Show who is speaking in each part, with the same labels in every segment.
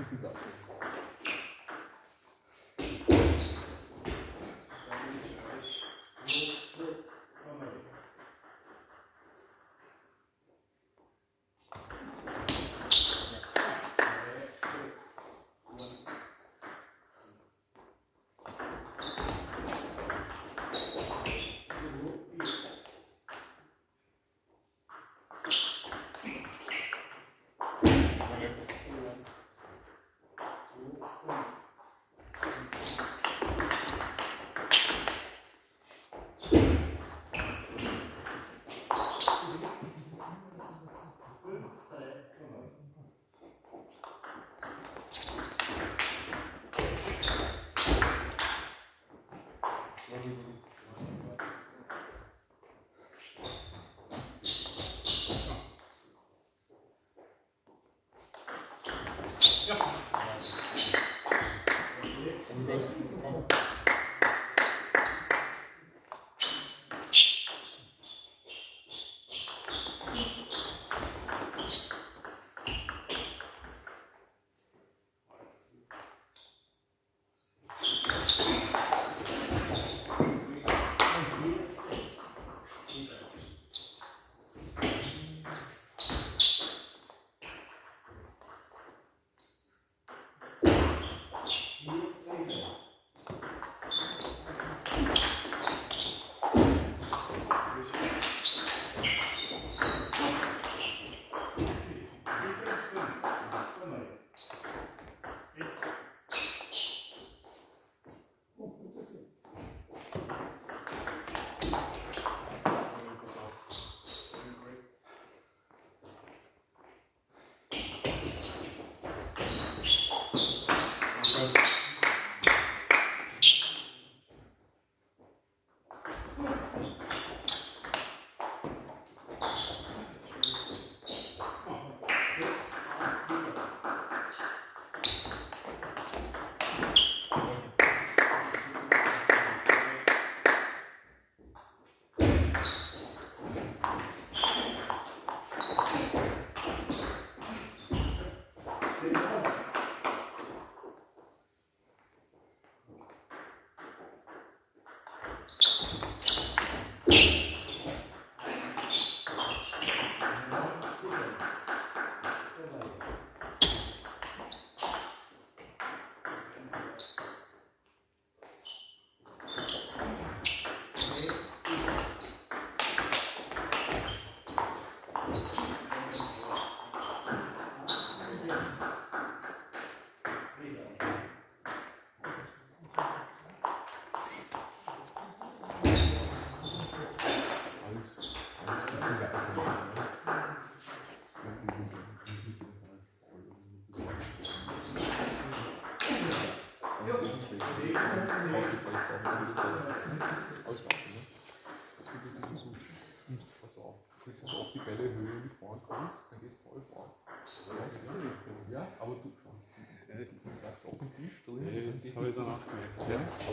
Speaker 1: episódios.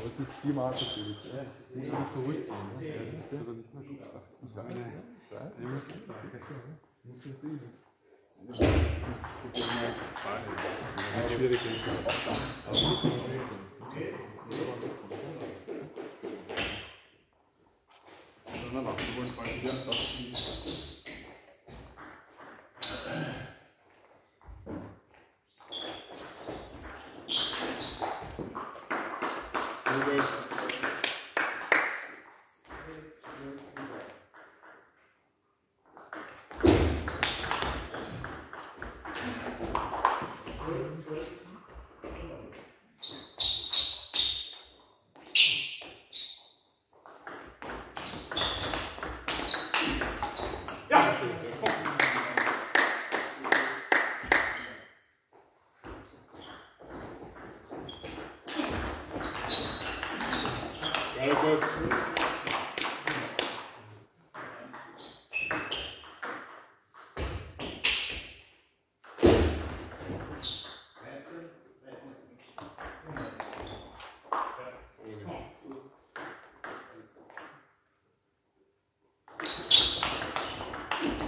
Speaker 1: Es ist viermal passiert. Ja, muss man zurückgehen. Ja, das ist aber nicht eine gute Sache. Ich weiß, ne? Ich weiß. Ich muss das sagen. Muss man sehen. Das ist Problem halt schwierig ist. Aber muss man sehen. Dann erwarten wollen, falls wir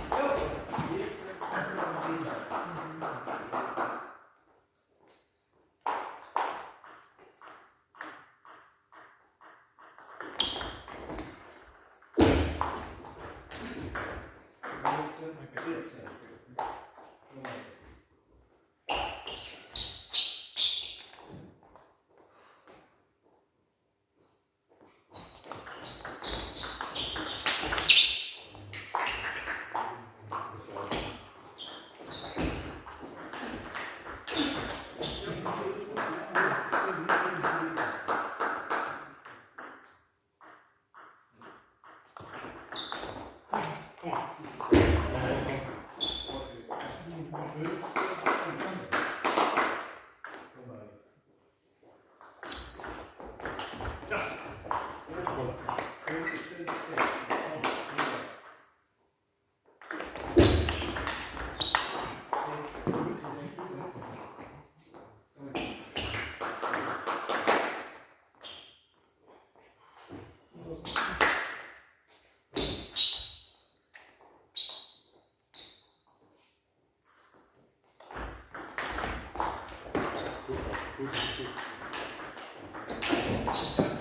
Speaker 1: Go. Das Komm,